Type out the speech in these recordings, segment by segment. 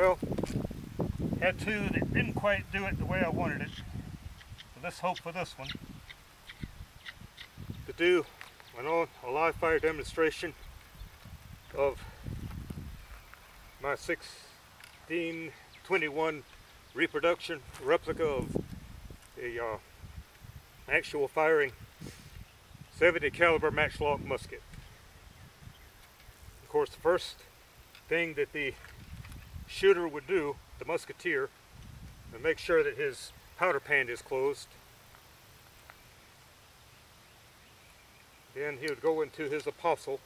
Well, had two that didn't quite do it the way I wanted it. So let's hope for this one. To do an on a live fire demonstration of my 1621 reproduction replica of a uh, actual firing 70 caliber matchlock musket. Of course, the first thing that the shooter would do, the musketeer, and make sure that his powder pan is closed. Then he would go into his apostle,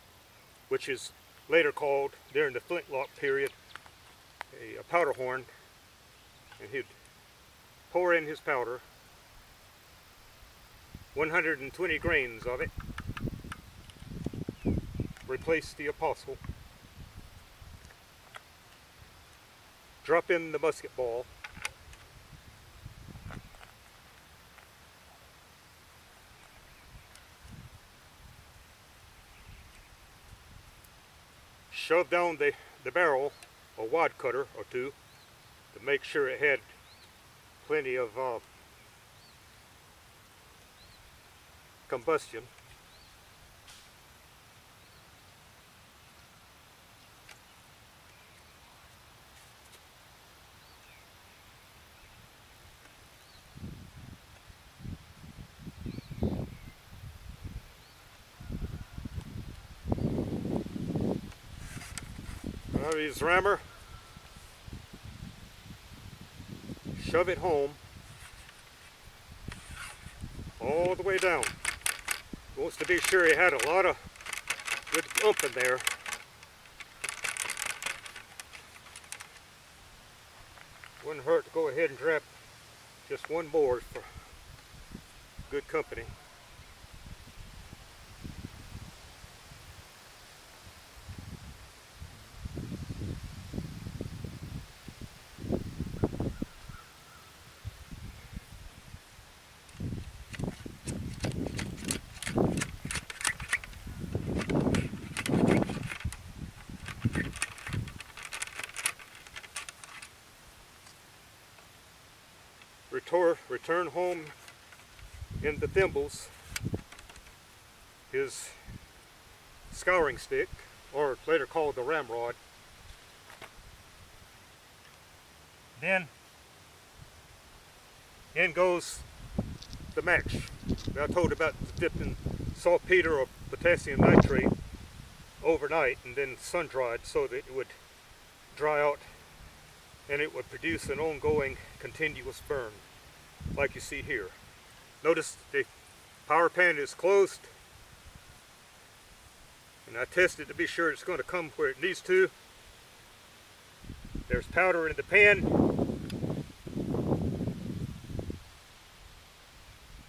which is later called, during the flintlock period, a, a powder horn, and he'd pour in his powder, 120 grains of it, replace the apostle, drop in the musket ball, shove down the, the barrel a wad cutter or two to make sure it had plenty of uh, combustion. Now use rammer, shove it home all the way down. Wants to be sure he had a lot of good bump in there. Wouldn't hurt to go ahead and drop just one board for good company. Retor return home in the thimbles his scouring stick, or later called the ramrod. Then in goes the match. that I told about dipping saltpeter or potassium nitrate overnight and then sun dried so that it would dry out and it would produce an ongoing continuous burn like you see here. Notice the power pan is closed and I tested it to be sure it's going to come where it needs to. There's powder in the pan.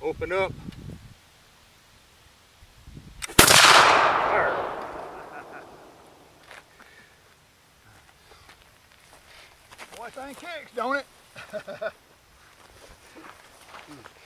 Open up. Fire. Boy, thing kicks, don't it? Mm.